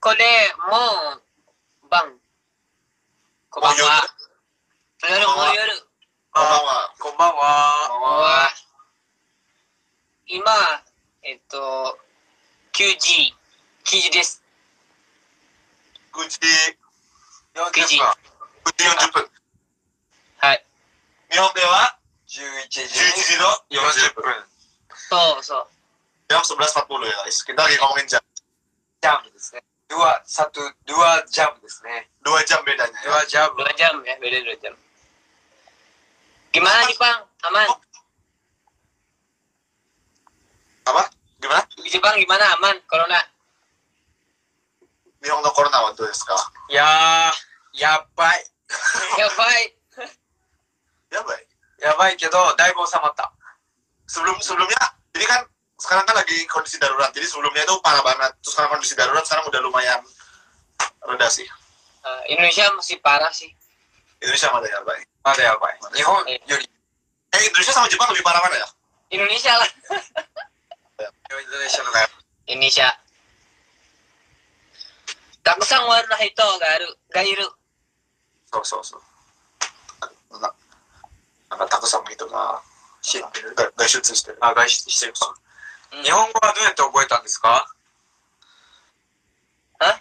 こんにちは。ここでもう晩。こんばんは。夜もう夜。こんばんは。こんばんは。こんばんは。今、えっと、9時、9時です。9時、40 9時。分。9時40分。はい。日本では？11時。11時の40分。そうそう。Jam 11.40 ya guys. Kita lagi ngomongin jam. ジャムですね。ドゥア、サトゥ、ドゥアジャムですね。 2 jam bedanya ド ya. ゥアジャム。 Dua jam ya, beda dua jam. Gimana nih, Bang? Aman? Apa? Gimana? Di Jepang gimana? Aman? Corona? 日本のコロナはどうですかいやー、やばい。 Ya, baik. Ya baik. やばいけど、だいぶ収まった。 Sebelum sebelumnya, ini kan sekarang kan lagi kondisi darurat. Jadi sebelumnya itu parah banget. Terus sekarang kondisi darurat sekarang udah lumayan reda sih. Eh, Indonesia masih parah sih. Indonesia mana ya baik. まだやばい。日本より、 Eh Indonesia sama Jepang lebih parah mana ya? Indonesia lah. インドネシアのがやばい。 Indonesia. Takusang warna ito, garu, gairu. そうそうそう。ななんかたくさんも人が知ってる。外外出してる。あ、外出してる。う ん日本語はどうやって覚えたんですか？あ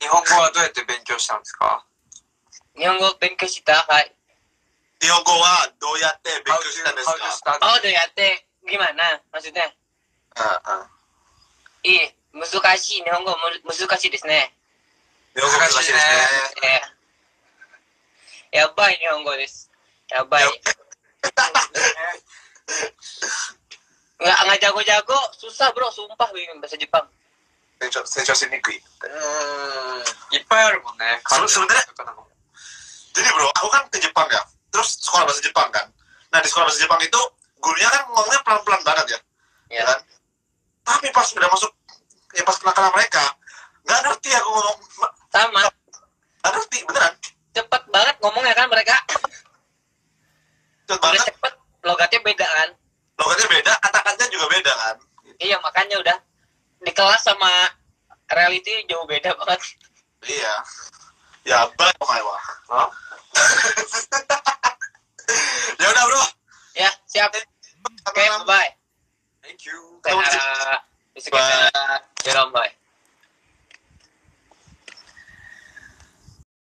日本語はどうやって勉強したんですか？日本語勉強した？はい。日本語はどうやって勉強したんです How か to start? Oh, udah ya teh. Gimana? Maksudnya? うんうん Ih, 難しい。日本語む難しいですね。日本語難しいですね。えーやばい日本語です。やばい。Nggak, nggak jago-jago, susah bro, sumpah bingung bahasa Jepang. 成長成長しにくい。うーん。いっぱいあるもんね。 Seru- sebenarnya Jadi bro, aku kan ke Jepang ya. Terus sekolah bahasa Jepang kan. Nah di sekolah bahasa Jepang itu gurunya kan ngomongnya pelan-pelan banget ya. Ya. kan? Tapi pas udah masuk, ya pas kenal mereka, nggak ngerti aku ngomong, Sama, nggak ngerti beneran. cepet banget ngomongnya kan mereka. Cepet Udah banget, cepet, logatnya beda kan. logatnya beda, kata-katanya juga beda kan. Iya, makanya udah. Di kelas sama reality jauh beda banget. Iya. Ya, baik omae wa. Hah? ya udah bro. Ya, siap. Oke, bye. Thank you. Kita. Ya, bye.